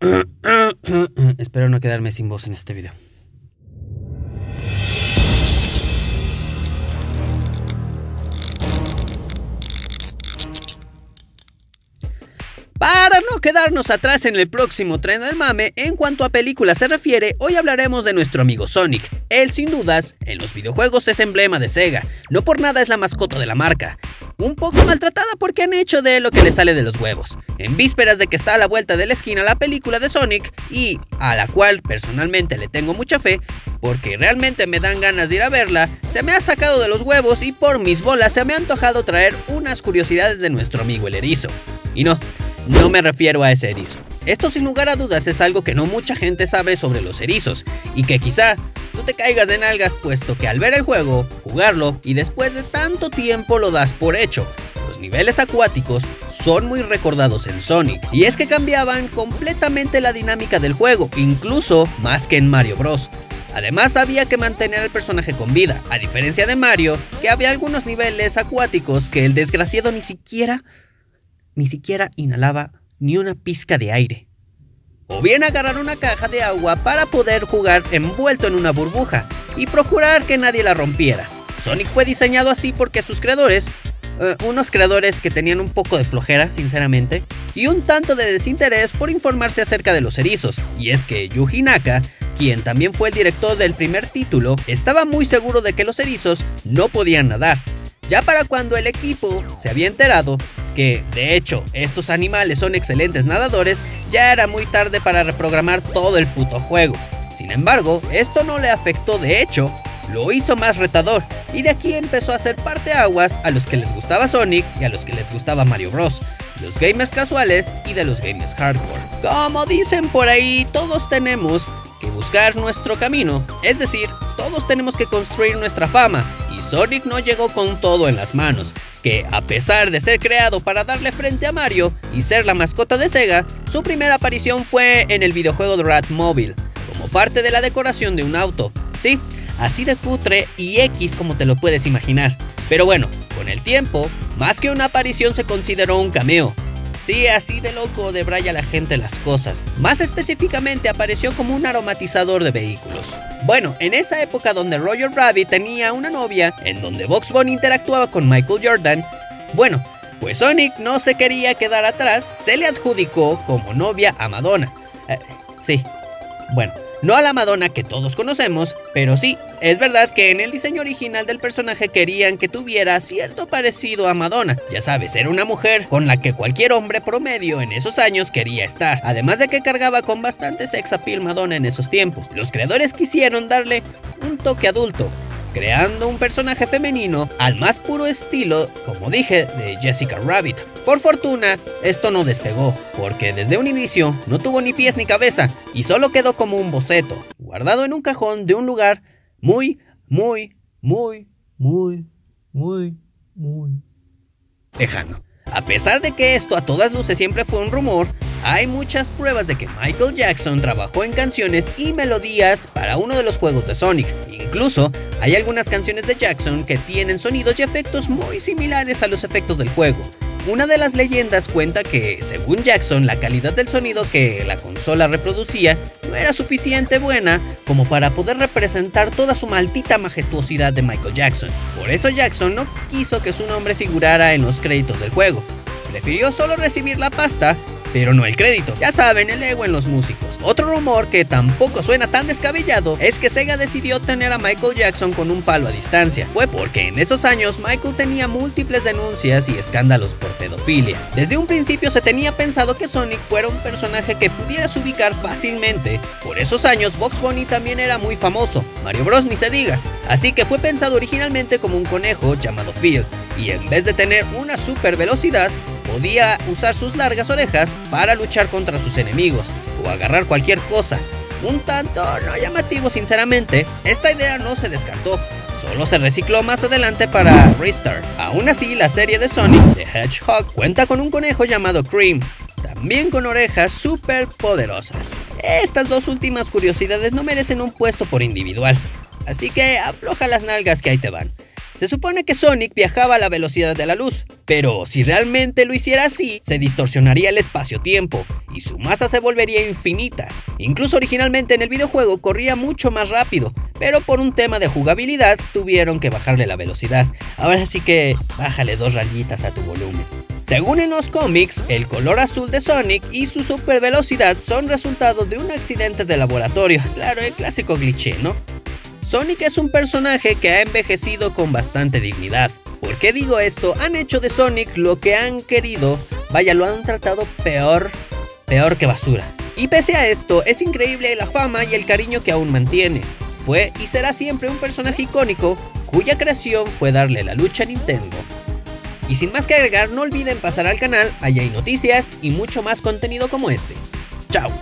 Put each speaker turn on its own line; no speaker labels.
Espero no quedarme sin voz en este video. Para no quedarnos atrás en el próximo tren del mame, en cuanto a películas se refiere, hoy hablaremos de nuestro amigo Sonic. Él sin dudas, en los videojuegos es emblema de Sega, no por nada es la mascota de la marca. Un poco maltratada porque han hecho de lo que le sale de los huevos. En vísperas de que está a la vuelta de la esquina la película de Sonic, y a la cual personalmente le tengo mucha fe, porque realmente me dan ganas de ir a verla, se me ha sacado de los huevos y por mis bolas se me ha antojado traer unas curiosidades de nuestro amigo el erizo. Y no, no me refiero a ese erizo. Esto sin lugar a dudas es algo que no mucha gente sabe sobre los erizos y que quizá tú te caigas de nalgas puesto que al ver el juego, jugarlo y después de tanto tiempo lo das por hecho. Los niveles acuáticos son muy recordados en Sonic y es que cambiaban completamente la dinámica del juego, incluso más que en Mario Bros. Además había que mantener al personaje con vida, a diferencia de Mario, que había algunos niveles acuáticos que el desgraciado ni siquiera ni siquiera inhalaba ni una pizca de aire. O bien agarrar una caja de agua para poder jugar envuelto en una burbuja y procurar que nadie la rompiera. Sonic fue diseñado así porque sus creadores, eh, unos creadores que tenían un poco de flojera, sinceramente, y un tanto de desinterés por informarse acerca de los erizos. Y es que Yuji Naka, quien también fue el director del primer título, estaba muy seguro de que los erizos no podían nadar. Ya para cuando el equipo se había enterado, que de hecho estos animales son excelentes nadadores, ya era muy tarde para reprogramar todo el puto juego. Sin embargo, esto no le afectó, de hecho, lo hizo más retador y de aquí empezó a ser parte aguas a los que les gustaba Sonic y a los que les gustaba Mario Bros. Los gamers casuales y de los gamers hardcore. Como dicen por ahí, todos tenemos que buscar nuestro camino, es decir, todos tenemos que construir nuestra fama y Sonic no llegó con todo en las manos, que a pesar de ser creado para darle frente a Mario y ser la mascota de Sega, su primera aparición fue en el videojuego de Ratmobile, como parte de la decoración de un auto. Sí, así de cutre y X como te lo puedes imaginar. Pero bueno, con el tiempo, más que una aparición se consideró un cameo, Sí, así de loco de Braya la gente las cosas. Más específicamente apareció como un aromatizador de vehículos. Bueno, en esa época donde Roger Rabbit tenía una novia, en donde Box interactuaba con Michael Jordan, bueno, pues Sonic no se quería quedar atrás, se le adjudicó como novia a Madonna. Eh, sí, bueno, no a la Madonna que todos conocemos, pero sí, es verdad que en el diseño original del personaje querían que tuviera cierto parecido a Madonna. Ya sabes, era una mujer con la que cualquier hombre promedio en esos años quería estar. Además de que cargaba con bastante sex appeal Madonna en esos tiempos. Los creadores quisieron darle un toque adulto, creando un personaje femenino al más puro estilo, como dije, de Jessica Rabbit. Por fortuna, esto no despegó, porque desde un inicio no tuvo ni pies ni cabeza y solo quedó como un boceto, guardado en un cajón de un lugar muy, muy, muy, muy, muy, muy lejano. A pesar de que esto a todas luces siempre fue un rumor, hay muchas pruebas de que Michael Jackson trabajó en canciones y melodías para uno de los juegos de Sonic. Incluso hay algunas canciones de Jackson que tienen sonidos y efectos muy similares a los efectos del juego. Una de las leyendas cuenta que, según Jackson, la calidad del sonido que la consola reproducía no era suficiente buena como para poder representar toda su maldita majestuosidad de Michael Jackson. Por eso Jackson no quiso que su nombre figurara en los créditos del juego. Prefirió solo recibir la pasta pero no el crédito. Ya saben, el ego en los músicos. Otro rumor que tampoco suena tan descabellado es que Sega decidió tener a Michael Jackson con un palo a distancia. Fue porque en esos años Michael tenía múltiples denuncias y escándalos por pedofilia. Desde un principio se tenía pensado que Sonic fuera un personaje que pudieras ubicar fácilmente. Por esos años Box Bunny también era muy famoso, Mario Bros ni se diga. Así que fue pensado originalmente como un conejo llamado Phil. Y en vez de tener una super velocidad, podía usar sus largas orejas para luchar contra sus enemigos o agarrar cualquier cosa. Un tanto no llamativo sinceramente, esta idea no se descartó, solo se recicló más adelante para Restart. Aún así, la serie de Sonic the Hedgehog cuenta con un conejo llamado Cream, también con orejas súper poderosas. Estas dos últimas curiosidades no merecen un puesto por individual, así que afloja las nalgas que ahí te van. Se supone que Sonic viajaba a la velocidad de la luz, pero si realmente lo hiciera así, se distorsionaría el espacio-tiempo y su masa se volvería infinita. Incluso originalmente en el videojuego corría mucho más rápido, pero por un tema de jugabilidad tuvieron que bajarle la velocidad. Ahora sí que bájale dos rayitas a tu volumen. Según en los cómics, el color azul de Sonic y su super velocidad son resultado de un accidente de laboratorio. Claro, el clásico cliché, ¿no? Sonic es un personaje que ha envejecido con bastante dignidad. ¿Por qué digo esto? Han hecho de Sonic lo que han querido, vaya, lo han tratado peor, peor que basura. Y pese a esto, es increíble la fama y el cariño que aún mantiene. Fue y será siempre un personaje icónico cuya creación fue darle la lucha a Nintendo. Y sin más que agregar, no olviden pasar al canal, allá hay noticias y mucho más contenido como este. ¡Chao!